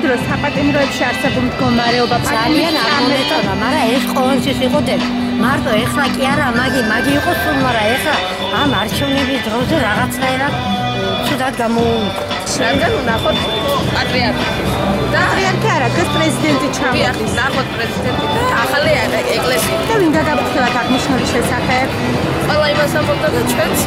დროებში არსებულ მდგომარეობა ძალიან არ მომეწონა, მაგრამ ეს ყოველთვის იყო დედ. მარტო ეხლა კი არა, მაგი, მაგი იყო სულ, მაგრამ ეხლა ამ არჩევნების დროზე რაღაცნაირად ცუდად გამოუვიდა. რადგან ნახოთ პატრიარქი. და პატრიარქი არა, ეს პრეზიდენტი ჩამოდის. ნახოთ პრეზიდენტი და ახალი ეკლესია. და ვინ გადაგწევათ აღნიშნული შესახებ? ყველა იმას ამბობდა და ჩვენც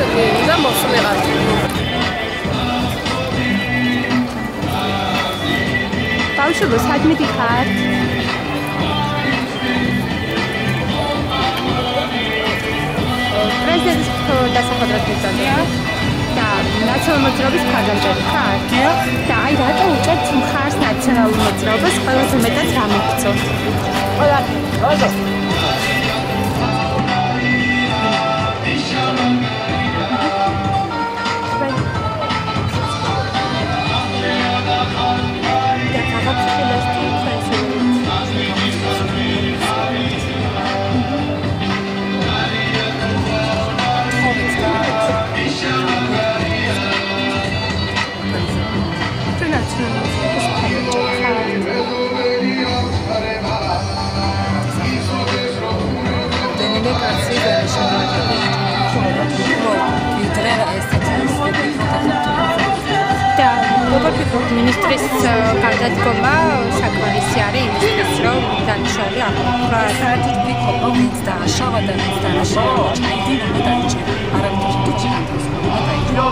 ბავშვებო, საქმე დიხარ? პრეზიდენტის დასახადრად მიწადია და ნაციონალურ მოძრაობის ქადაგჭერი ხარ? და აი რატო უჭერთ მხარს ნაციონალურ მოძრაობას ყველაზე მეტად რა მოგწონთ? ყველა რაზო მინისტრის გადადგომა საკმარისი არის იმისთვის, რომ დანიშნული აღქვა საერთოდ ვიქო პროვინც და შავა და დანიშნული ჩაიდი რომ დაიჭირა. არავითარ თვითონ დაიჭირა.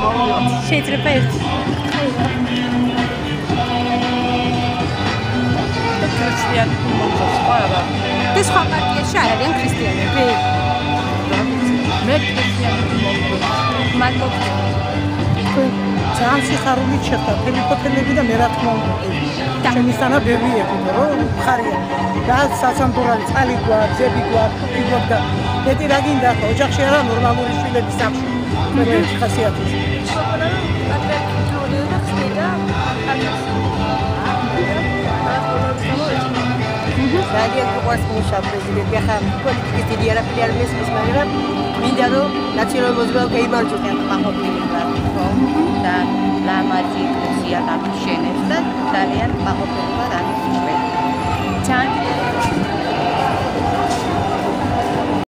შეიძლება ერთ ქრისტიანი მომწონს სხვა რა. ეს სხვა პარტიაში არ არიან ქრისტიანები? მე ქრისტიანები მომწონს. მაგრამ ძალიან სიხარულით შეხვდა ტელეფონები და მე რა თქმა უნდა ჩემი სანა ბევრიები რომ ხარია და სასამბურალი წალი გვაქვს ძები გვაქვს თუთი გვაქვს და მეტი რა გინდა ხო ოჯახში არა ნორმალური შვილები სახში მე ხასიათი ძალიან გვყვარს მუშა პრეზიდენტი. ახლა პოლიტიკის დიდი არაფერი არ მესმის მაგრამ მინდა რომ ნაციონალურ მოძრაობა გაიმარჯვოს ამ მაყოფილება ხო და ლამაზი ეკლესია გაგშენებს და ძალიან მაყოფილება არის ჩვენ. ძალიან